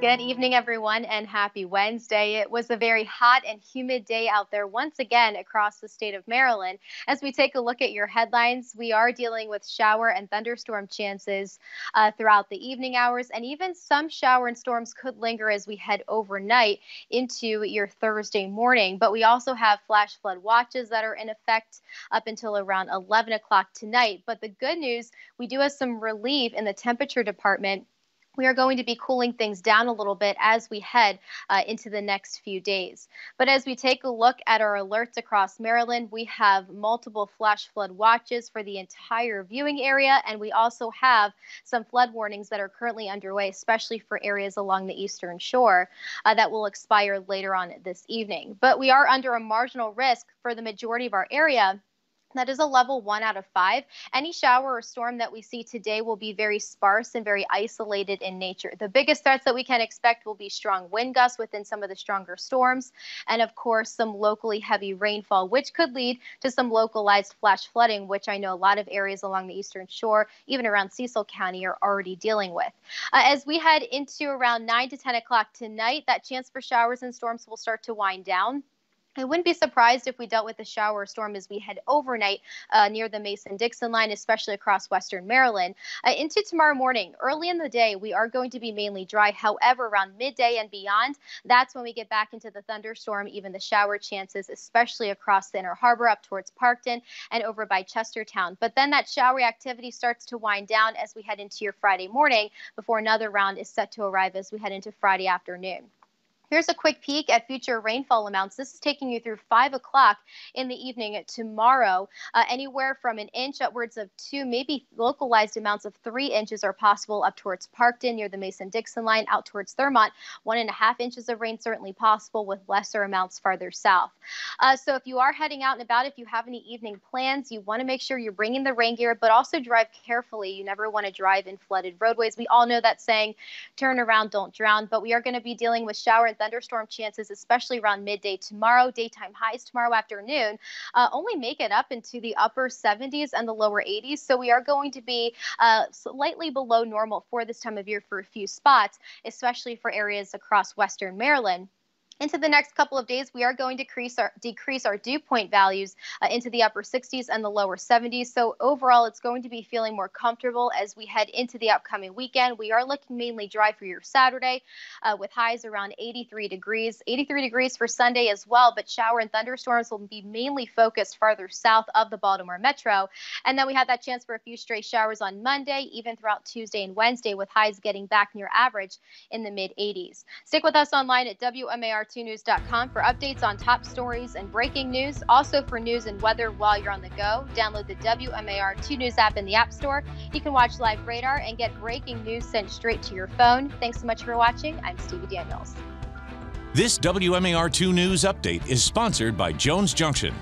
Good evening, everyone, and happy Wednesday. It was a very hot and humid day out there once again across the state of Maryland. As we take a look at your headlines, we are dealing with shower and thunderstorm chances uh, throughout the evening hours, and even some shower and storms could linger as we head overnight into your Thursday morning. But we also have flash flood watches that are in effect up until around 11 o'clock tonight. But the good news, we do have some relief in the temperature department we are going to be cooling things down a little bit as we head uh, into the next few days. But as we take a look at our alerts across Maryland, we have multiple flash flood watches for the entire viewing area, and we also have some flood warnings that are currently underway, especially for areas along the eastern shore uh, that will expire later on this evening. But we are under a marginal risk for the majority of our area that is a level one out of five. Any shower or storm that we see today will be very sparse and very isolated in nature. The biggest threats that we can expect will be strong wind gusts within some of the stronger storms, and of course, some locally heavy rainfall, which could lead to some localized flash flooding, which I know a lot of areas along the eastern shore, even around Cecil County, are already dealing with. Uh, as we head into around 9 to 10 o'clock tonight, that chance for showers and storms will start to wind down. I wouldn't be surprised if we dealt with a shower storm as we head overnight uh, near the Mason Dixon line, especially across western Maryland. Uh, into tomorrow morning, early in the day, we are going to be mainly dry. However, around midday and beyond, that's when we get back into the thunderstorm, even the shower chances, especially across the Inner Harbor up towards Parkton and over by Chestertown. But then that showery activity starts to wind down as we head into your Friday morning before another round is set to arrive as we head into Friday afternoon. Here's a quick peek at future rainfall amounts. This is taking you through 5 o'clock in the evening tomorrow. Uh, anywhere from an inch upwards of two, maybe localized amounts of three inches are possible up towards Parkton near the Mason-Dixon line, out towards Thurmont. One and a half inches of rain certainly possible with lesser amounts farther south. Uh, so if you are heading out and about, if you have any evening plans, you want to make sure you're bringing the rain gear, but also drive carefully. You never want to drive in flooded roadways. We all know that saying, turn around, don't drown, but we are going to be dealing with shower and thunderstorm chances, especially around midday tomorrow. Daytime highs tomorrow afternoon uh, only make it up into the upper 70s and the lower 80s. So we are going to be uh, slightly below normal for this time of year for a few spots, especially for areas across western Maryland. Into the next couple of days, we are going to decrease our, decrease our dew point values uh, into the upper 60s and the lower 70s. So overall, it's going to be feeling more comfortable as we head into the upcoming weekend. We are looking mainly dry for your Saturday uh, with highs around 83 degrees, 83 degrees for Sunday as well. But shower and thunderstorms will be mainly focused farther south of the Baltimore metro. And then we have that chance for a few stray showers on Monday, even throughout Tuesday and Wednesday, with highs getting back near average in the mid 80s. Stick with us online at WMAR 2news.com for updates on top stories and breaking news. Also for news and weather while you're on the go, download the WMAR 2 News app in the App Store. You can watch live radar and get breaking news sent straight to your phone. Thanks so much for watching. I'm Stevie Daniels. This WMAR 2 News update is sponsored by Jones Junction.